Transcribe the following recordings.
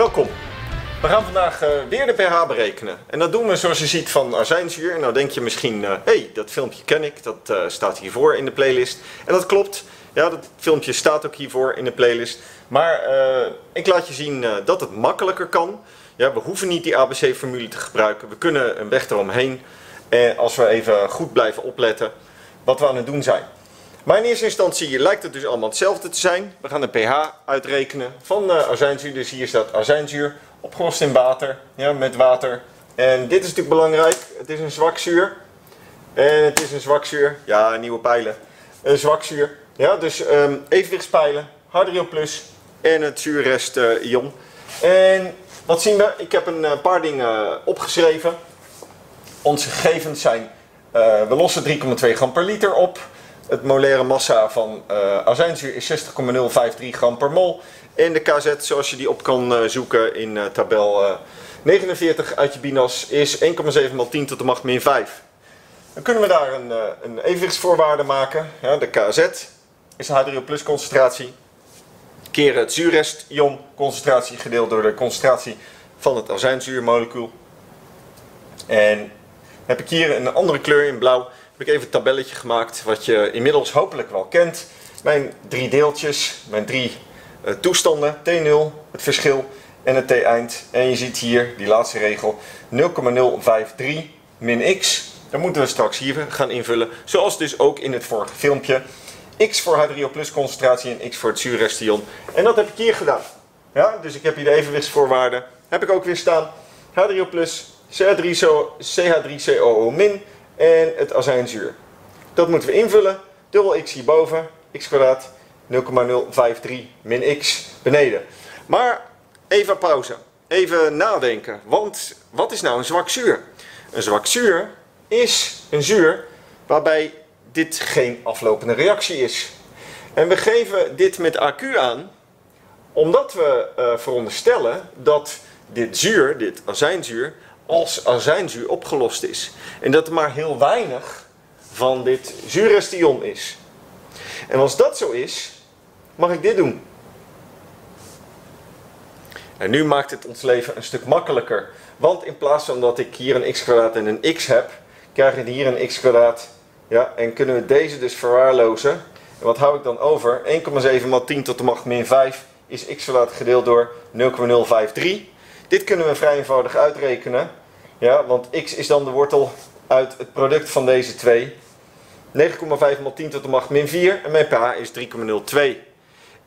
Welkom. We gaan vandaag uh, weer de pH berekenen. En dat doen we zoals je ziet van azijnzuur. Nou denk je misschien, hé, uh, hey, dat filmpje ken ik, dat uh, staat hiervoor in de playlist. En dat klopt, ja, dat filmpje staat ook hiervoor in de playlist. Maar ik laat je zien dat het makkelijker kan. Ja, we hoeven niet die ABC-formule te gebruiken. We kunnen een weg eromheen. En als we even goed blijven opletten wat we aan het doen zijn. Maar in eerste instantie lijkt het dus allemaal hetzelfde te zijn. We gaan de pH uitrekenen van uh, azijnzuur. Dus hier staat azijnzuur opgelost in water, ja, met water. En dit is natuurlijk belangrijk. Het is een zwakzuur. En het is een zwakzuur. Ja, nieuwe pijlen. Een zwakzuur. Ja, dus um, evenwichtspijlen, H3O+, en het zuurrest uh, ion. En wat zien we? Ik heb een uh, paar dingen opgeschreven. Onze gegevens zijn, we lossen 3,2 gram per liter op. Het molaire massa van uh, azijnzuur is 60,053 gram per mol. En de KZ, zoals je die op kan uh, zoeken in uh, tabel 49 uit je BINAS, is 1,7 x 10 tot de macht min 5. Dan kunnen we daar een, een evenwichtsvoorwaarde maken. Ja, de KZ is de H3O plus concentratie. Keren het zuurrest-ion concentratie gedeeld door de concentratie van het azijnzuurmolecuul. En heb ik hier een andere kleur in blauw heb ik even een tabelletje gemaakt wat je inmiddels hopelijk wel kent. Mijn drie deeltjes, mijn drie uh, toestanden, T0, het verschil en het T-eind. En je ziet hier die laatste regel 0,053 min x. Dan moeten we straks hier gaan invullen, zoals dus ook in het vorige filmpje. x voor H3O plus concentratie en x voor het zuurrestion. En dat heb ik hier gedaan. Ja, dus ik heb hier de evenwichtsvoorwaarden. Heb ik ook weer staan. H3O plus, CH3COO min en het azijnzuur. Dat moeten we invullen. Dubbel x hierboven, x kwadraat 0,053 min x beneden. Maar even pauze. Even nadenken. Want wat is nou een zwak zuur? Een zwak zuur is een zuur waarbij dit geen aflopende reactie is. En we geven dit met AQ aan omdat we uh, veronderstellen dat dit zuur, dit azijnzuur, als azijnzuur opgelost is. En dat er maar heel weinig van dit zuurrestion is. En als dat zo is, mag ik dit doen. En nu maakt het ons leven een stuk makkelijker. Want in plaats van dat ik hier een x kwadraat en een x heb, krijg ik hier een x kwadraat. Ja, en kunnen we deze dus verwaarlozen. En wat hou ik dan over? 1,7 maal 10 tot de macht min 5 is x kwadraat gedeeld door 0,053. Dit kunnen we vrij eenvoudig uitrekenen. Ja, want x is dan de wortel uit het product van deze twee. 9,5 mal 10 tot de macht min 4 en mijn pH is 3,02.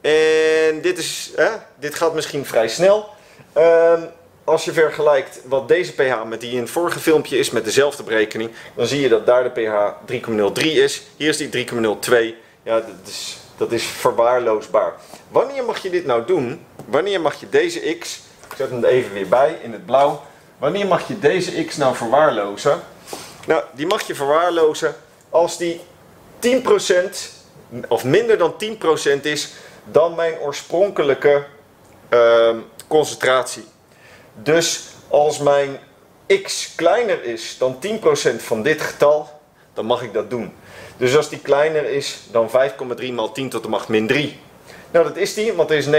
En dit, is, hè, dit gaat misschien vrij snel. Um, als je vergelijkt wat deze pH met die in het vorige filmpje is met dezelfde berekening, dan zie je dat daar de pH 3,03 is. Hier is die 3,02. Ja, dat is, dat is verwaarloosbaar. Wanneer mag je dit nou doen? Wanneer mag je deze x, ik zet hem er even weer bij in het blauw, Wanneer mag je deze x nou verwaarlozen? Nou, die mag je verwaarlozen als die 10% of minder dan 10% is dan mijn oorspronkelijke uh, concentratie. Dus als mijn x kleiner is dan 10% van dit getal, dan mag ik dat doen. Dus als die kleiner is dan 5,3 maal 10 tot de macht min 3, nou, dat is die, want is 9,5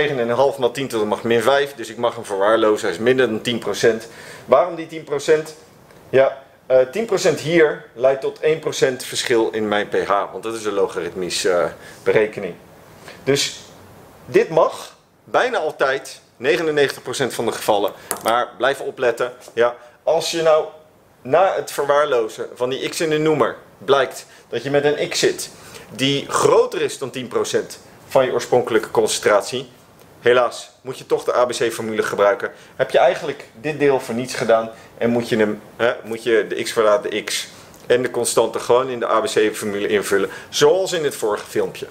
maal 10 tot de macht min 5. Dus ik mag hem verwaarlozen. Hij is minder dan 10%. Waarom die 10%? Ja, uh, eh, 10% hier leidt tot 1% verschil in mijn pH. Want dat is een logaritmische uh, berekening. Dus dit mag bijna altijd, 99% van de gevallen. Maar blijf opletten. Ja, als je nou na het verwaarlozen van die x in de noemer blijkt dat je met een x zit die groter is dan 10% van je oorspronkelijke concentratie. Helaas moet je toch de ABC-formule gebruiken. Heb je eigenlijk dit deel voor niets gedaan en moet je, hem, hè, moet je de x verlaat de x en de constante gewoon in de ABC-formule invullen, zoals in het vorige filmpje.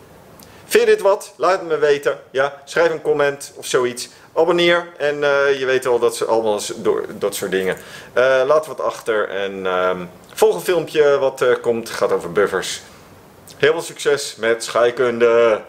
Vind je dit wat? Laat het me weten. Ja, schrijf een comment of zoiets. Abonneer en uh, je weet al dat ze allemaal door dat soort dingen. Uh, laat wat achter en uh, volgende filmpje wat uh, komt gaat over buffers. Heel veel succes met scheikunde.